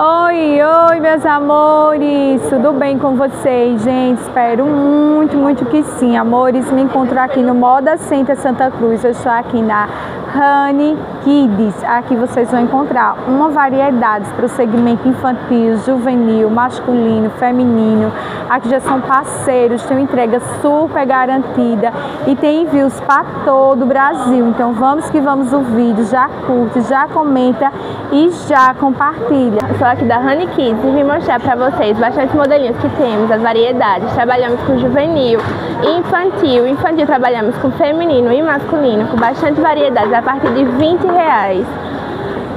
Oi, oi, meus amores, tudo bem com vocês, gente? Espero muito, muito que sim, amores. Me encontro aqui no Moda Center Santa Cruz. Eu estou aqui na Honey Kids. Aqui vocês vão encontrar uma variedade para o segmento infantil, juvenil, masculino, feminino. Aqui já são parceiros, tem entrega super garantida e tem envios para todo o Brasil. Então vamos que vamos o vídeo, já curte, já comenta e já compartilha. Sou aqui da Honey Kids e vim mostrar para vocês bastante modelinhos que temos, as variedades. Trabalhamos com juvenil infantil. Infantil trabalhamos com feminino e masculino, com bastante variedades a partir de 20 reais.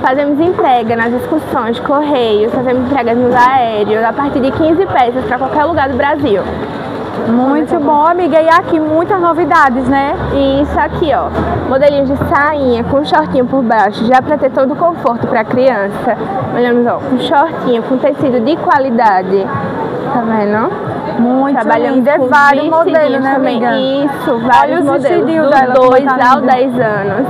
Fazemos entrega nas excursões, correios, fazemos entregas nos aéreos, a partir de 15 peças para qualquer lugar do Brasil. Muito bom, amiga. E aqui muitas novidades, né? E isso aqui, ó, modelinhos de sainha com shortinho por baixo, já para ter todo o conforto para a criança. Olhamos, ó, com shortinho, com tecido de qualidade. Tá vendo? Muito Trabalhamos lindo. É vários modelos, né, também. amiga? Isso, vários os modelos, do dela, como 2 tá ao lindo. 10 anos.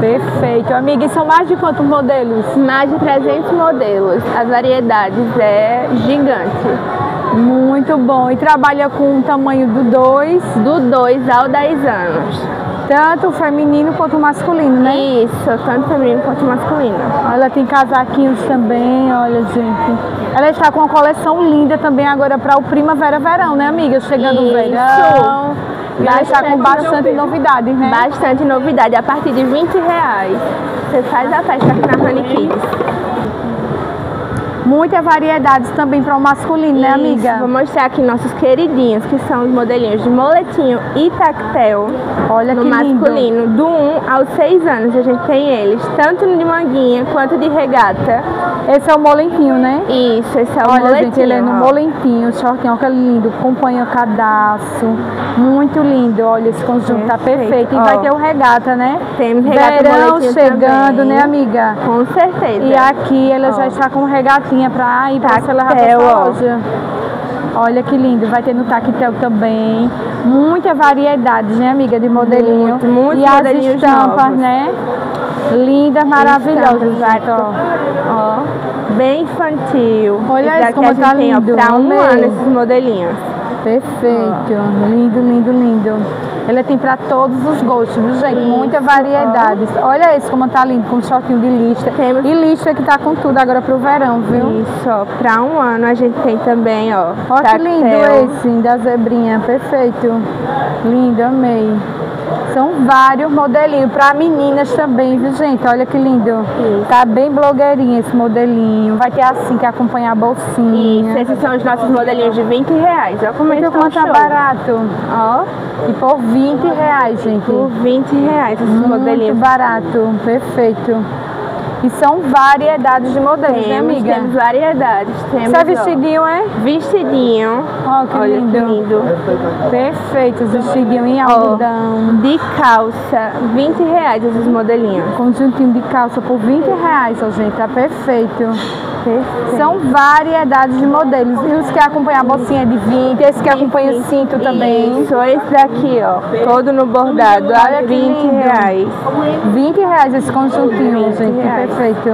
Perfeito. Amiga, e são mais de quantos modelos? Mais de 300 modelos. As variedades é gigante. Muito bom. E trabalha com o tamanho do 2, Do 2 ao 10 anos. tanto o feminino quanto o masculino, né? Isso, tanto feminino quanto masculino. Ela tem casaquinhos também, olha, gente. Ela está com uma coleção linda também agora para o primavera-verão, né, amiga? Chegando o Isso. verão. E ela está com Bastante novidades, né? Bastante novidade, a partir de 20 reais. Você faz a festa aqui na Honey Kids. Muitas variedades também para o masculino, né, Isso, amiga? Vou mostrar aqui nossos queridinhos, que são os modelinhos de moletinho e tactel. Olha no que lindo. masculino, do 1 aos 6 anos, a gente tem eles, tanto de manguinha quanto de regata. Esse é o molentinho, né? Isso, esse é o Olha, moletinho. gente, ele é no molentinho, shortinho, olha que lindo, acompanha o cadastro, muito lindo, olha, esse conjunto tá Perfeito, perfeito. E ó. vai ter o regata, né? Temos regata Verão chegando, também. né, amiga? Com certeza. E aqui ela já Ó. está com regatinha pra ir pra levar pra ó. loja. Olha que lindo, vai ter no tactel também. Muita variedade, né, amiga, de modelinho. Muito, muitos e as estampas, novos. né? Lindas, maravilhosas, gente, ó. Ó, bem infantil. Olha isso como tá tem, ó, lindo, Pra um ano esses modelinhos. Perfeito, lindo, lindo, lindo. Ele tem para todos os gostos, viu, gente? Isso, Muitas variedades. Olha esse como tá lindo, com shortinho de lista. Temos- E lista que tá com tudo agora pro verão, viu? Isso, ó. Pra um ano a gente tem também, ó. Olha que lindo esse, da zebrinha, perfeito. Lindo, amei. São vários modelinhos, para meninas também, viu gente? Olha que lindo. Isso. Tá bem blogueirinha esse modelinho. Vai ter assim que acompanhar a bolsinha. Isso, esses são os nossos modelinhos de 20 reais. Olha como eles estão quanto tá barato? Ó, E por 20 reais, gente. por 20 reais esses Muito modelinhos. barato, perfeito. E são variedades de modelos, né, Temos, amiga? temos variedades. Temos, Isso é ó, vestidinho, é? vestidinho. Ó, que Olha lindo. que lindo. Perfeito, os vestidinhos em algodão. De calça, 20 reais esses modelinhos. Conjuntinho de calça por 20 reais, ó, gente. Tá perfeito. Perfeito. São variedades de modelos. E os que acompanham a bolsinha de 20, esse que acompanha o cinto também. Isso, esse daqui, ó. Todo no bordado, Olha a que 20 lindo. reais. 20 reais esse conjuntinho, 20 gente. reais. Perfeito.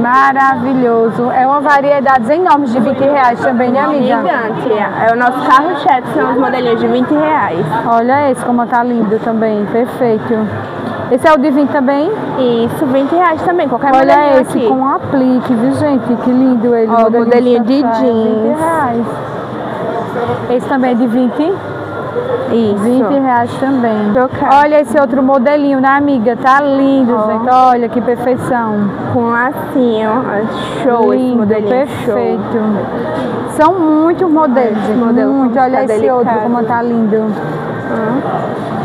Maravilhoso. É uma variedade enorme de 20 reais também, né, amiga? Gigante. É o nosso carro-chefe, são os modelinhos de 20 reais. Olha esse como tá lindo também, perfeito. Esse é o de 20 também? Isso, 20 reais também, qualquer modelinho Olha esse aqui. com aplique, viu gente? Que lindo ele. Ó, modelinho de safado, jeans. 20 reais. Esse também é de 20? Isso. 20 reais também. Trocar. Olha esse outro modelinho, né, amiga? Tá lindo, Ó. gente. Olha que perfeição. Com lacinho, ó, show esse lindo, modelinho, perfeito. São muitos modelos, esse gente. modelo Muito. Olha tá esse outro delicado. como tá lindo.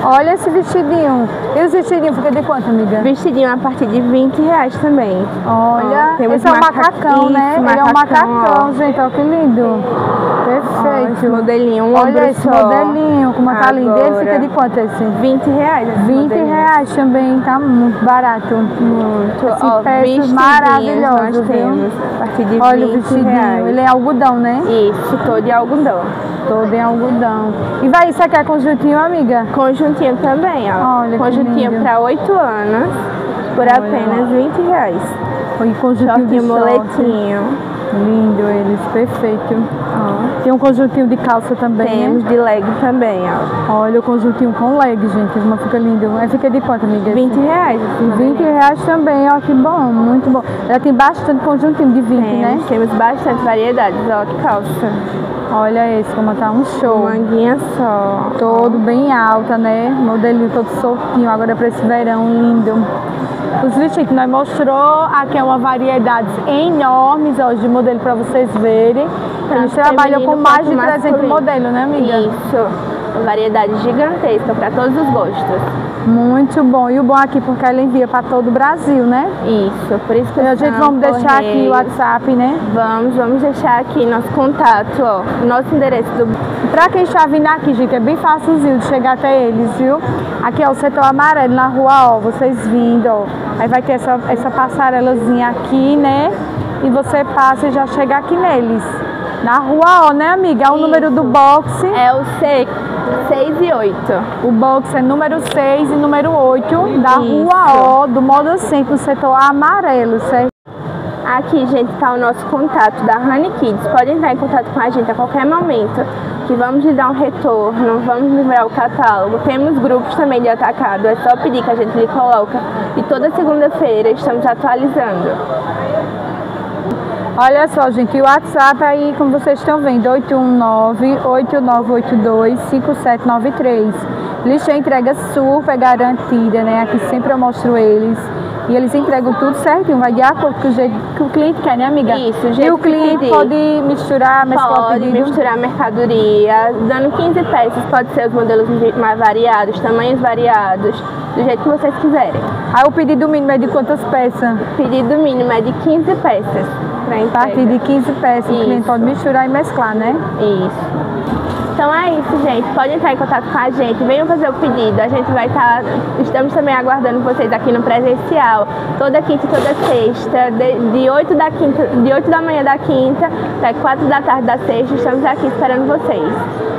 Olha esse vestidinho. E os vestidinhos fica de quanto, amiga? Vestidinho a partir de 20 reais também. Olha, temos esse é o maca- macacão, né? isso, Ele é um macacão, macacão, ó. gente. Olha que lindo. Ó, esse Perfeito. modelinho, um Olha esse só. modelinho, como tá lindo. Ele fica Agora. de quanto esse? 20 reais esse 20 modelinho. reais também, tá muito barato. Muito. Esse Ó, peço vestidinhos maravilhoso, nós viu? temos a partir de Olha o 20 vestidinho. reais. Ele é algodão, né? Isso, todo de algodão. Todo em algodão. E vai, isso aqui é conjuntinho, amiga? Conjuntinho também, ó. Olha Conjuntinho para 8 anos por apenas 20 reais. E conjuntinho de moletinho. Lindo eles, perfeito. Ó. Tem um conjuntinho de calça também, Temos né? de leg também, ó. Olha o conjuntinho com leg, gente. Como fica lindo. Aí fica de quanto, amiga? 20 reais. E 20 modelinho. reais também, ó, que bom, muito bom. Ela tem bastante conjuntinho de 20, né? Temos, temos bastante variedades, ó, que calça. Olha esse, como tá um show. Manguinha só. Todo bem alta, né? Modelinho todo soltinho, agora para esse verão lindo. Os vestidos que nós mostrou, aqui é uma variedade enormes ó, de modelo para vocês verem. Eles Tanto trabalham com mais de quanto 300 masculino. modelos, né, amiga? Isso. Uma variedade gigantesca para todos os gostos. Muito bom. E o bom aqui, porque ela envia para todo o Brasil, né? Isso, por isso que E a gente vamos deixar aqui o WhatsApp, né? Vamos, vamos deixar aqui nosso contato, ó. Nosso endereço do Pra quem está vindo aqui, gente, é bem facilzinho de chegar até eles, viu? Aqui é o setor amarelo na rua, ó, vocês vindo, ó. Aí vai ter essa, essa passarelazinha aqui, né? E você passa e já chega aqui neles. Na rua, ó, né, amiga? O número do boxe. é o C 6 e 8. O box é número 6 e número 8 da Isso. rua O, do modo centro, no setor amarelo, certo? Aqui, gente, está o nosso contato da Honey Kids. Pode entrar em contato com a gente a qualquer momento, que vamos lhe dar um retorno, vamos livrar o catálogo. Temos grupos também de atacado, é só pedir que a gente lhe coloca. E toda segunda-feira estamos atualizando. Olha só, gente, o WhatsApp aí, como vocês estão vendo, 819-8982-5793. Eles têm entrega super garantida, né? Aqui sempre eu mostro eles. E eles entregam tudo certinho, vai de acordo com o jeito que o cliente quer, né, amiga? Isso, o E jeito o que cliente pedir. pode misturar, mesclar o Pode pedido? misturar mercadoria, dando 15 peças, pode ser os modelos mais variados, tamanhos variados, do jeito que vocês quiserem. Aí o pedido mínimo é de quantas peças? Pedido mínimo é de 15 peças para A partir de 15 peças, o cliente Isso. pode misturar e mesclar, né? Isso. Então é isso, gente. Pode entrar em contato com a gente, venham fazer o pedido. A gente vai estar. estamos também aguardando vocês aqui no presencial, toda quinta e toda sexta, de, de, 8 da quinta, de 8 da manhã da quinta até 4 da tarde da sexta. Estamos aqui esperando vocês.